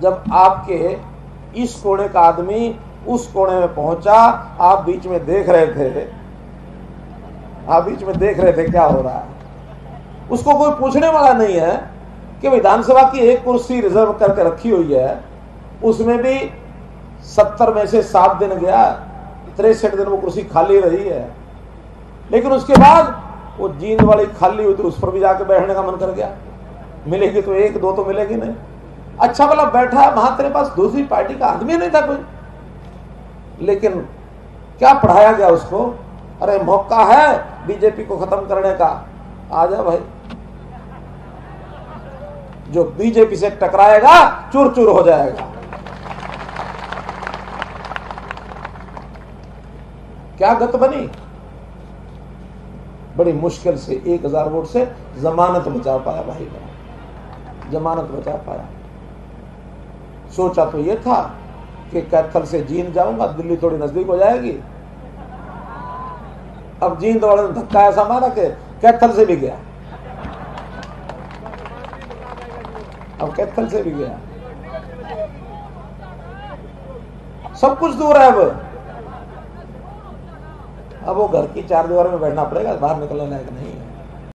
जब आपके इस कोने का आदमी उस कोने में पहुँचा, आप बीच में देख रहे थे। आप बीच में देख रहे थे क्या हो रहा है। उसको कोई पूछने वाला नहीं है कि विधानसभा की एक कुर्सी रिज़र्व करके रखी हुई है, उसमें भी सत्तर में से सात दिन गया, तिरसठ दिन वो कुर्सी खाली रही है। लेकिन उसके बाद वो जींद वाली खाली हुई तो उस पर भी जाके बैठने का मन कर गया। मिलेगी तो एक, दो तो मिलेगी नहीं। अच्छा वाला बैठा है, वहाँ तेरे पास दूसरी पार्टी का आदमी नहीं था कोई। लेकिन क्या पढ़ाया गया उसको? अरे मौका है बीजेपी को खत्म करने का। आ जा भाई। जो बीजेपी से टकराएगा चूर चूर हो जाएगा। क्या गत बनी? बड़ी मुश्किल से एक हज़ार वोट से जमानत बचा पाया भाई जमानत बचा पाया। सोचा तो ये था कि कैथल से जींद जाऊँगा, दिल्ली थोड़ी नज़दीक हो जाएगी। अब जींद वाले ने धक्का ऐसा मारा कि कैथल से भी गया। अब कैथल से भी गया। सब कुछ दूर है अब। अब वो घर की चार दीवार में बैठना पड़ेगा, बाहर निकलने लायक नहीं?